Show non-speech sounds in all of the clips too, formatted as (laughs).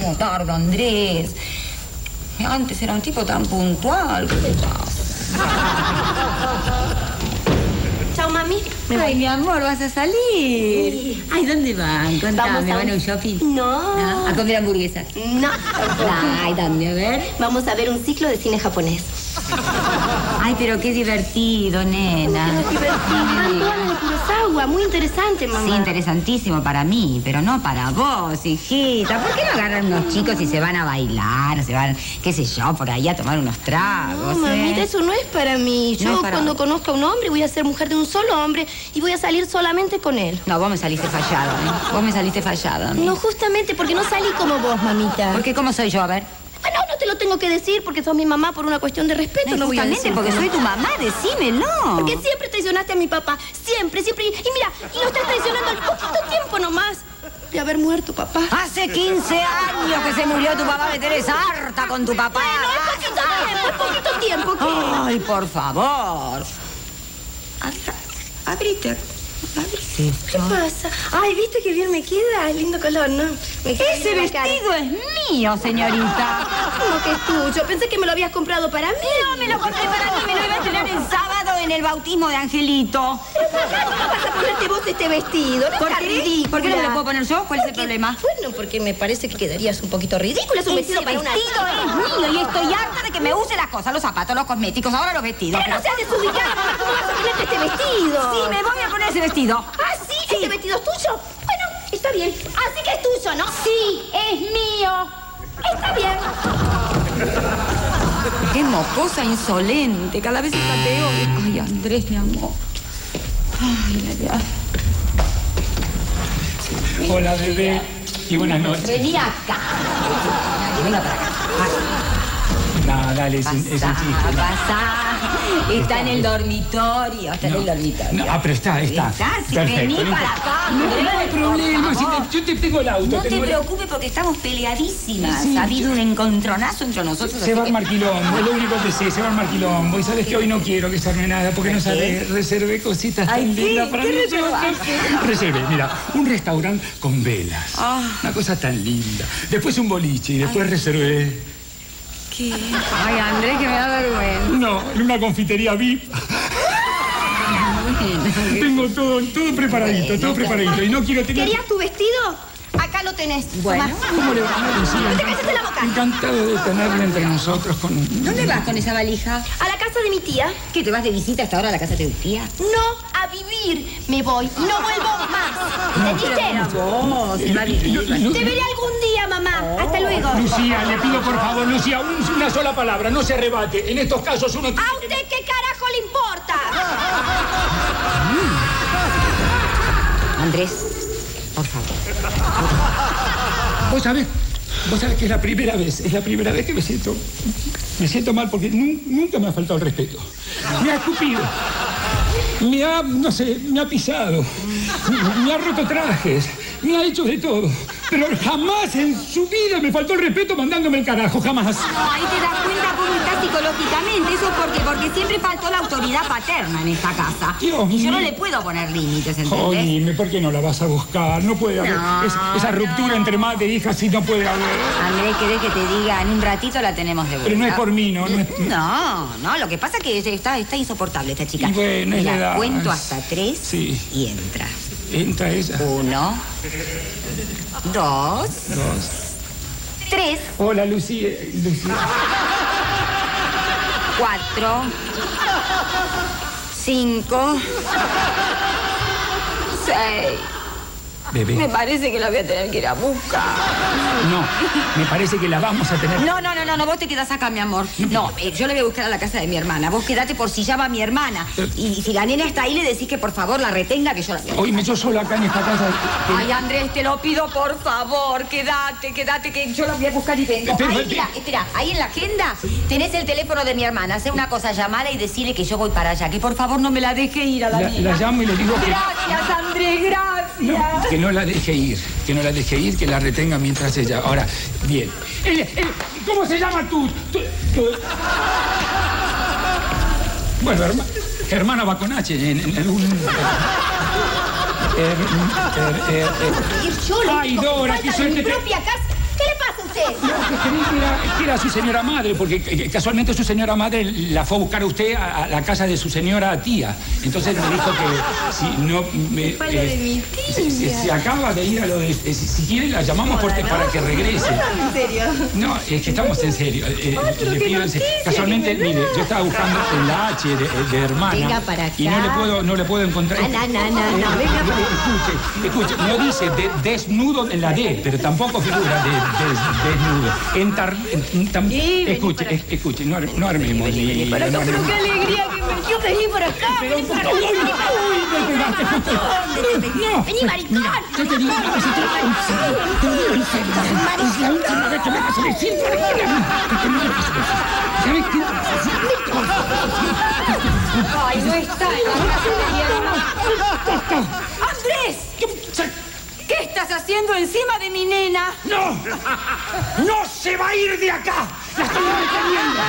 cómo tarda Andrés. Antes era un tipo tan puntual. ¿Qué le pasa? Chao, mami. Me Ay, voy. mi amor, vas a salir. Ay, ¿dónde van? Contame, Vamos a ¿van a un shopping? No. ¿A comer hamburguesas? No. Ay, ¿dónde? A ver. Vamos a ver un ciclo de cine japonés. Ay, pero qué divertido, nena. Antoine de Kurosawa, muy interesante, mamá. Sí, interesantísimo para mí, pero no para vos, hijita. ¿Por qué no agarran unos chicos y se van a bailar, se van, qué sé yo, por ahí a tomar unos No, tragos? mamita, eh? eso no es para mí. No Yo para cuando vos. conozca a un hombre voy a ser mujer de un solo hombre y voy a salir solamente con él. No, vos me saliste fallada, ¿eh? Vos me saliste fallada. No, justamente porque no salí como vos, mamita. ¿Por qué? ¿Cómo soy yo? A ver. Te lo tengo que decir porque sos mi mamá por una cuestión de respeto. No, No, voy a decir. porque soy tu mamá, decímelo. Porque siempre traicionaste a mi papá. Siempre, siempre. Y, y mira, y lo estás traicionando al poquito tiempo nomás de haber muerto, papá. Hace 15 años que se murió tu papá, me tenés harta con tu papá. Bueno, es poquito tiempo, es poquito tiempo. ¿qué? Ay, por favor. Abrite. ¿Qué pasa? Ay, ¿viste qué bien me queda? Lindo color, ¿no? Me queda Ese vestido es mío, señorita. ¿Cómo que es tuyo? Pensé que me lo habías comprado para mí. No, me lo compré para mí, me lo iba a estrenar el sábado en el bautismo de Angelito. ¿Cómo vas a ponerte vos este vestido? No ¿Por qué? ¿Por qué no me lo puedo poner yo? ¿Cuál es el problema? Bueno, porque me parece que quedarías un poquito ridícula. Es un Ese vestido para una vestido es mío y estoy harta que me use las cosas, los zapatos, los cosméticos, ahora los vestidos. Pero no seas desubicada, mamá. ¿Cómo vas a ponerte este vestido? Sí, me voy a poner ese vestido. ¿Ah, sí? ¿Este vestido es tuyo? Bueno, está bien. Así que es tuyo, ¿no? Sí, es mío. Está bien. Qué mocosa insolente, cada vez está peor. Ay, Andrés, mi amor. Ay, ay, ay. Hola, bebé. Y buenas noches. Vení acá. Venga para acá. No, dale, es un, es un chiste. no. pasá. Está en el dormitorio. Está en el dormitorio. No, ah, pero está, está. Está, sí, Perfecto, vení no para importa. acá. No, hay problema. si te- yo te tengo el auto. No te tengo el- preocupes porque estamos peleadísimas. Sí, ha habido un encontronazo entre nosotros. Se así va a que- armar quilombo, es lo único que sé, se va a armar quilombo. Y sabes que hoy no quiero que se arme nada porque no sabe, reservé cositas Ay, tan ¿qué? lindas para ¿Qué nosotros. Reservé, mira, un restaurante con velas. Ah. Una cosa tan linda. Después un boliche y después reservé. ¿Qué? Ay, Andrés, que me da vergüenza. No, en una confitería VIP. Tengo todo, todo preparadito, todo preparadito. Y no quiero tener. ¿Querías tu vestido? Acá lo tenés. Bueno. Tomá. ¿Cómo le va? Lucía? No te calles la boca. Encantado de tenerla entre nosotros con. ¿Dónde vas con esa valija? A la casa de mi tía. ¿Qué, te vas de visita hasta ahora a la casa de tu tía? No a vivir me voy no vuelvo más. ¿Entendiste? vos, se va a vivir. Te veré algún día, mamá. Hasta luego. Lucía, le pido por favor, Lucía, un- una sola palabra, no se arrebate. En estos casos uno tiene ¿A usted qué carajo le importa? (laughs) Andrés, por favor. Vos sabés, vos sabés que es la primera vez, es la primera vez que me siento, me siento mal porque nu- nunca me ha faltado el respeto. Me ha escupido, me ha, no sé, me ha pisado, me ha roto trajes, me ha hecho de todo. Pero jamás en su vida me faltó el respeto mandándome el carajo, jamás. No, ahí te das cuenta cómo está psicológicamente. Eso porque, porque siempre faltó la autoridad paterna en esta casa. Dios y yo no le puedo poner límites, ¿entendés? Oye, ¿por qué no la vas a buscar? No puede haber No, es- esa ruptura entre madre e hija, sí no puede haber. Andrés, ¿querés que te diga? En un ratito la tenemos de vuelta. Pero no es por mí, ¿no? No es- No, no, lo que pasa es que está, está insoportable esta chica. Y bueno, es la edad. cuento hasta tres Sí. y entra. Entra ella. Uno, dos, Dos. tres, Hola, Lucía. Lucía. cuatro, cinco, seis. Bebé. Me parece que la voy a tener que ir a buscar. No, me parece que la vamos a tener. No, no, no, no, no, vos te quedás acá, mi amor. No, eh, yo la voy a buscar a la casa de mi hermana. Vos quedate por si llama mi hermana. Y si la nena está ahí, le decís que por favor la retenga, que yo la voy a buscar. Oíme, yo solo acá en esta casa. Ay, Andrés, te lo pido por favor, quédate, quédate, que yo la voy a buscar y vengo. Pero- Ahí, mira, espera, ahí en la agenda tenés el teléfono de mi hermana. Hacé una cosa, llamala y decirle que yo voy para allá, que por favor no me la deje ir a la, La, la llamo y le digo que. Gracias, Andrés, que no la deje ir, que no la deje ir, que la retenga mientras ella. Ahora, bien. ¿Cómo se llama tú? Tú- tú- Bueno, herma- hermana va con H en, en algún. Er- er- er- Ay, Dora, qué mi propia casa. Creí que era, que era su señora madre, porque eh, casualmente su señora madre la fue a buscar a usted a, a la casa de su señora tía. Entonces me dijo que si no me. Para lo de mi se, se- se acaba de ir a lo de. eh, Si, si quiere, la llamamos por- para que regrese. ¿En serio? No, es que estamos en serio. eh, le pido en Casualmente, mire, yo estaba buscando en la H de, de hermana. Venga para Y no acá. le puedo, no le puedo encontrar. Ah, no, no, no, no, venga para Escuche, escuche, no dice de- desnudo en la D, pero tampoco figura de, de- desnudo. En- tam- Sí, vení escuche, es- escuche, no, ar- no armemos lío, Para no acá, pero armemos- qué alegría que me. Vení por acá, vení para acá. Uy, uy, me pegaste justo. No, Vení, maricón. yo te digo, no, si te lo digo en serio, te lo digo en serio. Es la última vez que me vas a decir por qué no, que no me vas a decir. ¿Sabes qué? Ay, no está en la casa de mi hermana. ¡Andrés! ¿Qué estás encima de mi nena? ¡No! ¡No se va a ir de acá! ¡La estoy reteniendo!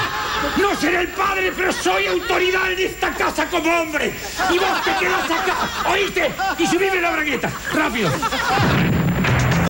No seré el padre, pero soy autoridad en esta casa como hombre. Y vos te quedás acá, ¿oíste? Y subime la bragueta, rápido.